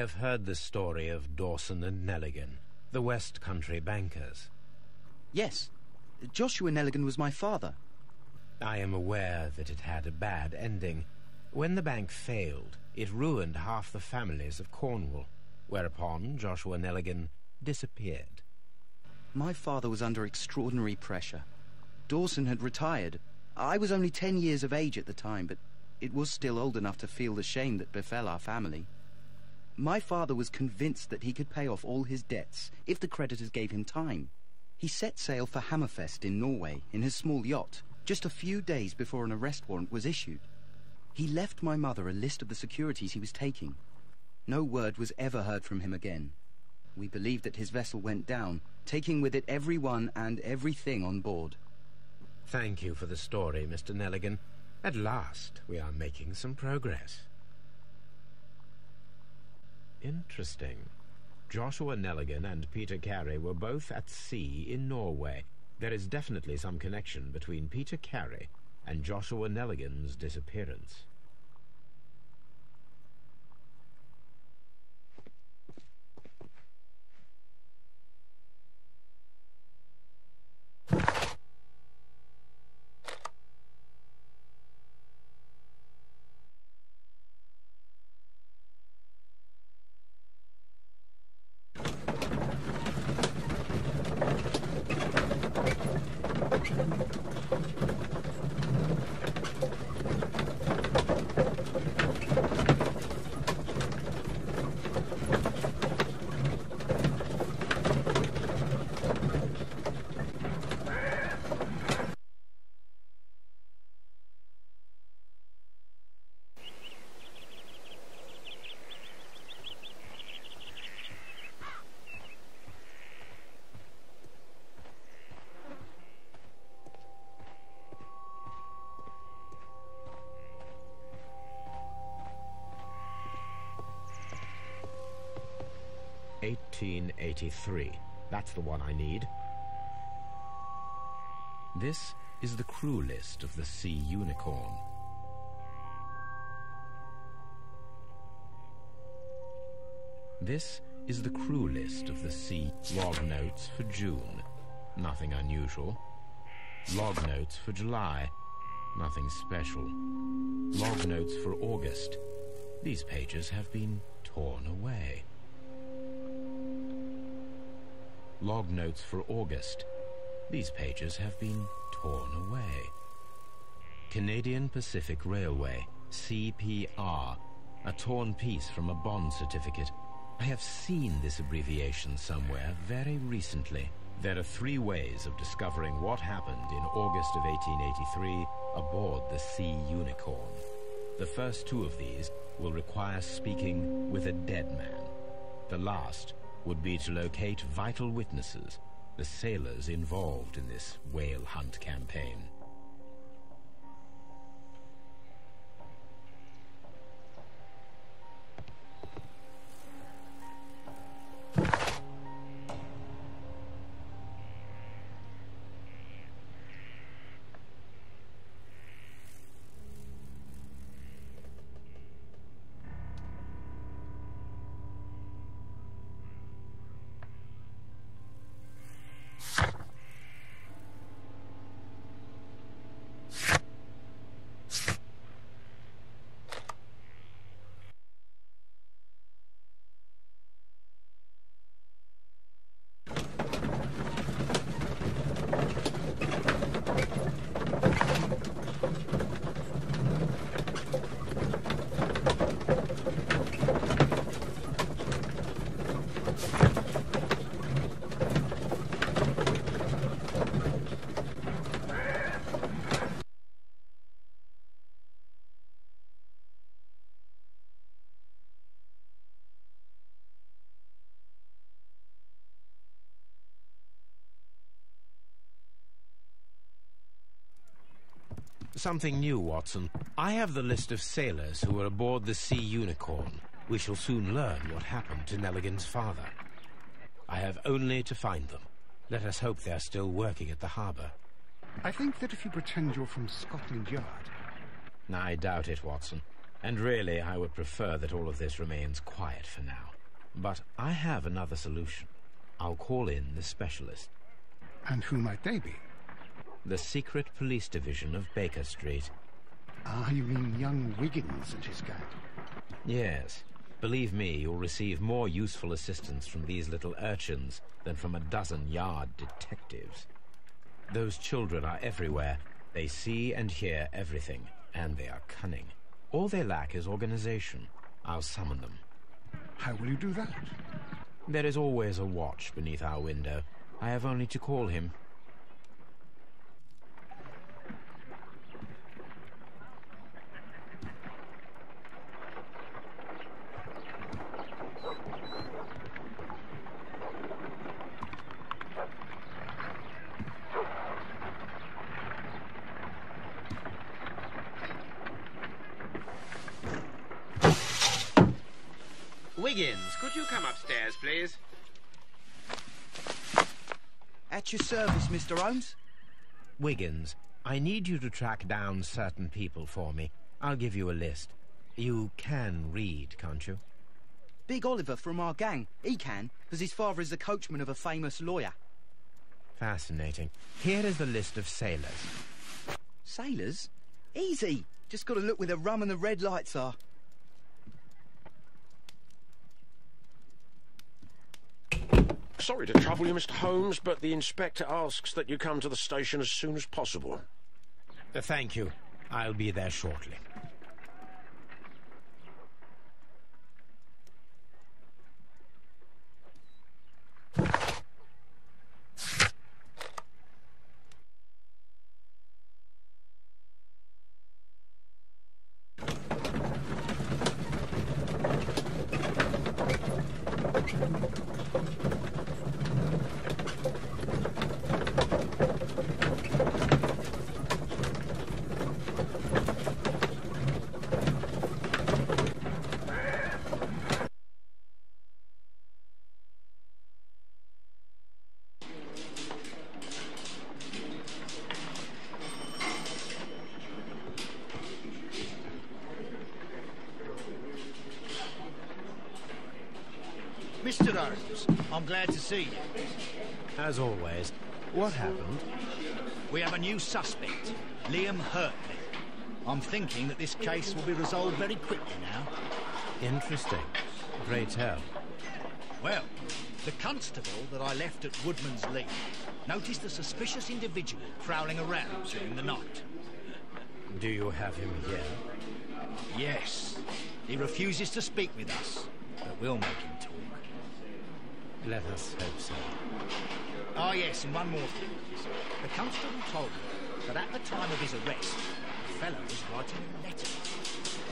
have heard the story of Dawson and Neligan, the West Country bankers. Yes. Joshua Neligan was my father. I am aware that it had a bad ending. When the bank failed, it ruined half the families of Cornwall, whereupon Joshua Neligan disappeared. My father was under extraordinary pressure. Dawson had retired. I was only ten years of age at the time, but it was still old enough to feel the shame that befell our family. My father was convinced that he could pay off all his debts if the creditors gave him time. He set sail for Hammerfest in Norway in his small yacht just a few days before an arrest warrant was issued. He left my mother a list of the securities he was taking. No word was ever heard from him again. We believe that his vessel went down, taking with it everyone and everything on board. Thank you for the story, Mr. Neligan. At last, we are making some progress. Interesting. Joshua Neligan and Peter Carey were both at sea in Norway. There is definitely some connection between Peter Carey and Joshua Neligan's disappearance. Eighteen eighty-three. That's the one I need. This is the crew list of the Sea Unicorn. This is the crew list of the Sea log notes for June. Nothing unusual. Log notes for July. Nothing special. Log notes for August. These pages have been torn away. Log notes for August. These pages have been torn away. Canadian Pacific Railway, CPR, a torn piece from a bond certificate. I have seen this abbreviation somewhere very recently. There are three ways of discovering what happened in August of 1883 aboard the Sea Unicorn. The first two of these will require speaking with a dead man. The last would be to locate vital witnesses, the sailors involved in this whale hunt campaign. Something new, Watson. I have the list of sailors who were aboard the Sea Unicorn. We shall soon learn what happened to Neligan's father. I have only to find them. Let us hope they are still working at the harbour. I think that if you pretend you're from Scotland Yard... I doubt it, Watson. And really, I would prefer that all of this remains quiet for now. But I have another solution. I'll call in the specialist. And who might they be? The secret police division of Baker Street. Ah, you mean young Wiggins and his gang? Yes. Believe me, you'll receive more useful assistance from these little urchins than from a dozen yard detectives. Those children are everywhere. They see and hear everything, and they are cunning. All they lack is organization. I'll summon them. How will you do that? There is always a watch beneath our window. I have only to call him. Wiggins, could you come upstairs, please? At your service, Mr. Holmes. Wiggins, I need you to track down certain people for me. I'll give you a list. You can read, can't you? Big Oliver from our gang. He can, because his father is the coachman of a famous lawyer. Fascinating. Here is the list of sailors. Sailors? Easy. Just got to look where the rum and the red lights are. Sorry to trouble you, Mr. Holmes, but the inspector asks that you come to the station as soon as possible. Uh, thank you. I'll be there shortly. I'm glad to see you. As always, what happened? We have a new suspect, Liam Hurtley. I'm thinking that this case will be resolved very quickly now. Interesting. Great tell. Well, the constable that I left at Woodman's Lee noticed a suspicious individual prowling around during the night. Do you have him here? Yes, he refuses to speak with us, but we'll make him. Let us hope so. Ah, yes, and one more thing. The constable told me that at the time of his arrest, the fellow was writing a letter.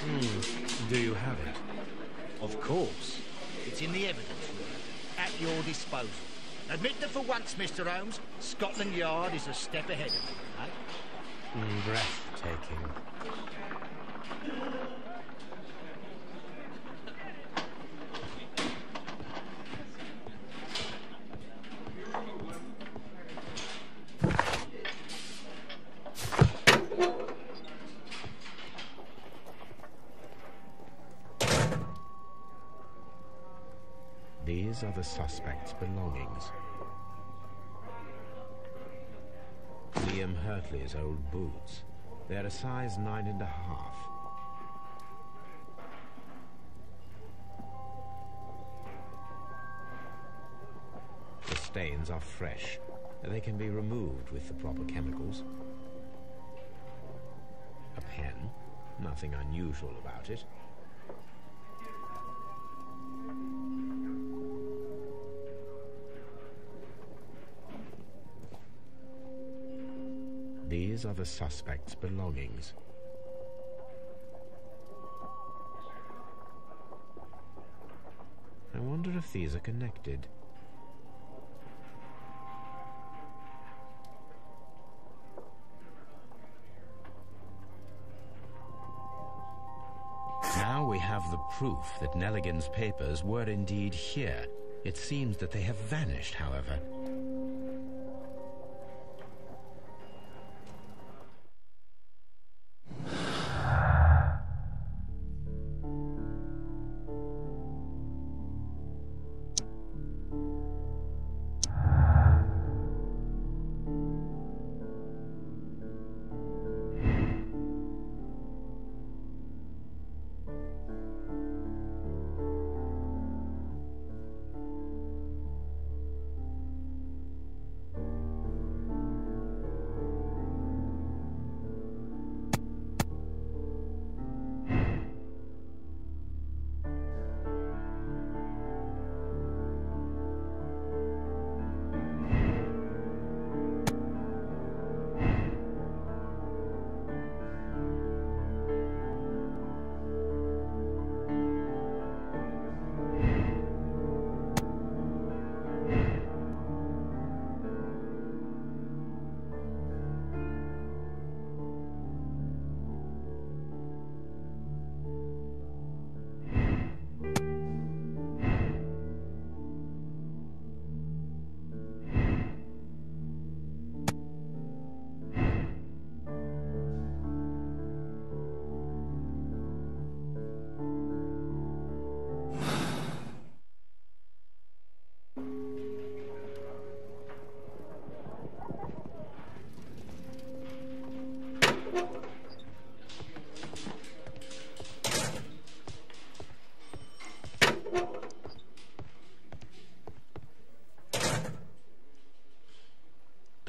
Hmm. Do you have it? Of course. It's in the evidence room, at your disposal. Admit that for once, Mr. Holmes, Scotland Yard is a step ahead of you, eh? Mm, breathtaking. Are the suspect's belongings. Liam Hurtley's old boots. They're a size nine and a half. The stains are fresh. They can be removed with the proper chemicals. A pen. Nothing unusual about it. These are the suspect's belongings. I wonder if these are connected. Now we have the proof that Neligan's papers were indeed here. It seems that they have vanished, however.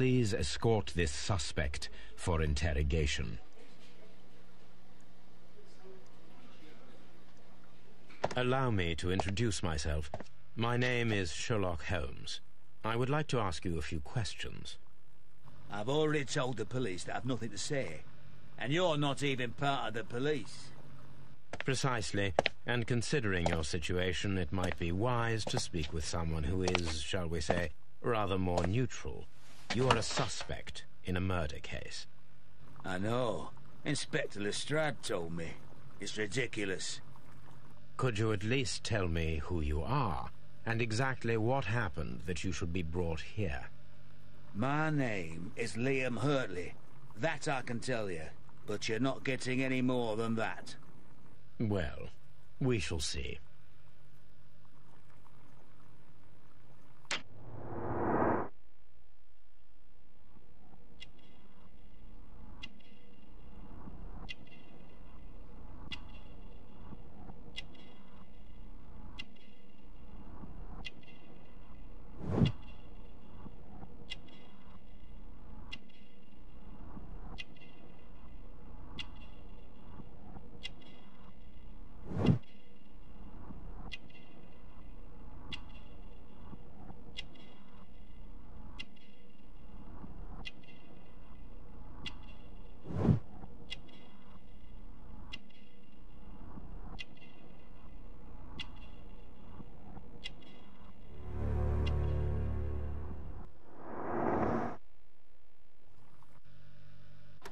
Please escort this suspect for interrogation. Allow me to introduce myself. My name is Sherlock Holmes. I would like to ask you a few questions. I've already told the police that I've nothing to say. And you're not even part of the police. Precisely. And considering your situation, it might be wise to speak with someone who is, shall we say, rather more neutral. You are a suspect in a murder case. I know. Inspector Lestrade told me. It's ridiculous. Could you at least tell me who you are, and exactly what happened that you should be brought here? My name is Liam Hurtley. That I can tell you. But you're not getting any more than that. Well, we shall see.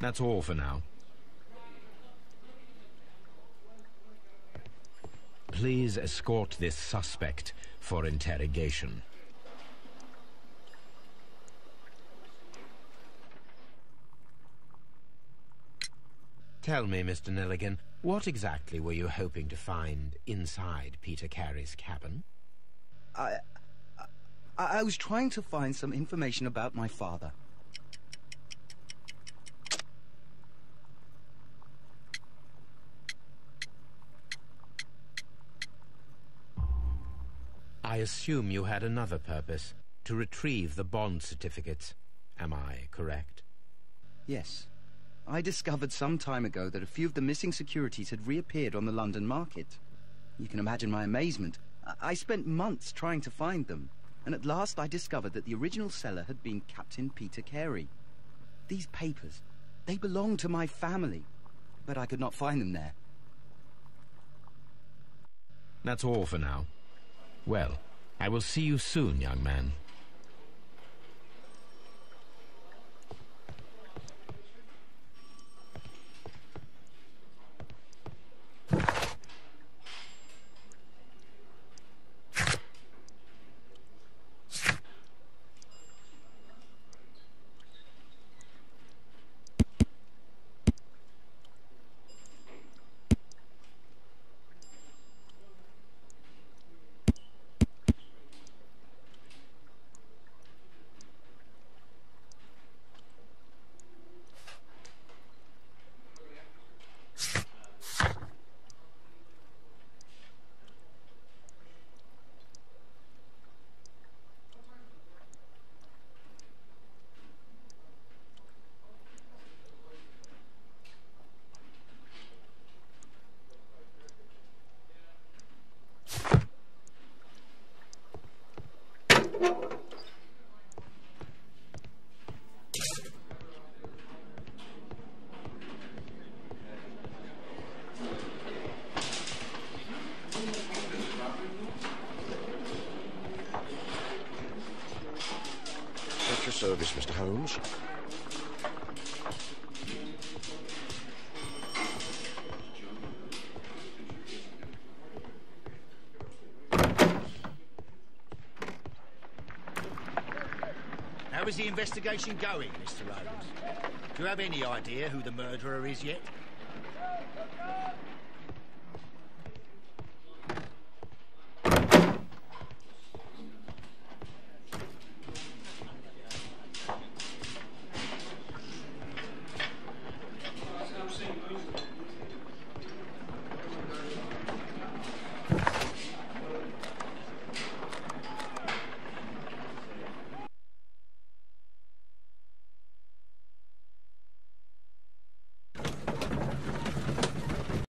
That's all for now. Please escort this suspect for interrogation. Tell me, Mr. Neligan, what exactly were you hoping to find inside Peter Carey's cabin? I, I, I was trying to find some information about my father. I assume you had another purpose, to retrieve the bond certificates. Am I correct? Yes. I discovered some time ago that a few of the missing securities had reappeared on the London market. You can imagine my amazement. I, I spent months trying to find them, and at last I discovered that the original seller had been Captain Peter Carey. These papers, they belong to my family, but I could not find them there. That's all for now. Well, I will see you soon, young man. Service, Mr. Holmes. How is the investigation going, Mr. Holmes? Do you have any idea who the murderer is yet?